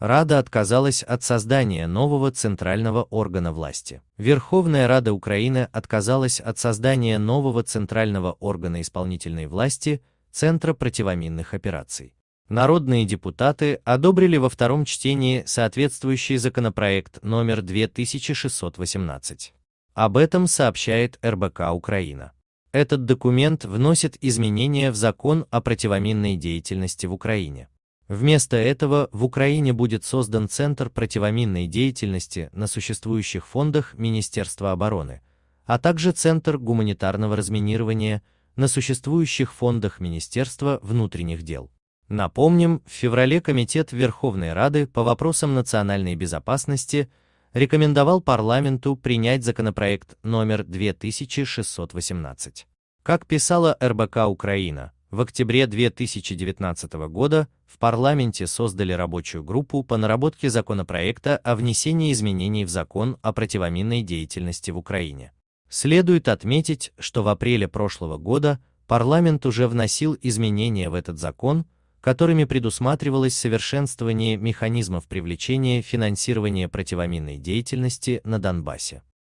Рада отказалась от создания нового центрального органа власти. Верховная Рада Украины отказалась от создания нового центрального органа исполнительной власти Центра противоминных операций. Народные депутаты одобрили во втором чтении соответствующий законопроект номер 2618. Об этом сообщает РБК Украина. Этот документ вносит изменения в закон о противоминной деятельности в Украине. Вместо этого в Украине будет создан Центр противоминной деятельности на существующих фондах Министерства обороны, а также Центр гуманитарного разминирования на существующих фондах Министерства внутренних дел. Напомним, в феврале Комитет Верховной Рады по вопросам национальной безопасности рекомендовал парламенту принять законопроект номер 2618. Как писала РБК Украина, в октябре 2019 года в парламенте создали рабочую группу по наработке законопроекта о внесении изменений в закон о противоминной деятельности в Украине. Следует отметить, что в апреле прошлого года парламент уже вносил изменения в этот закон, которыми предусматривалось совершенствование механизмов привлечения финансирования противоминной деятельности на Донбассе.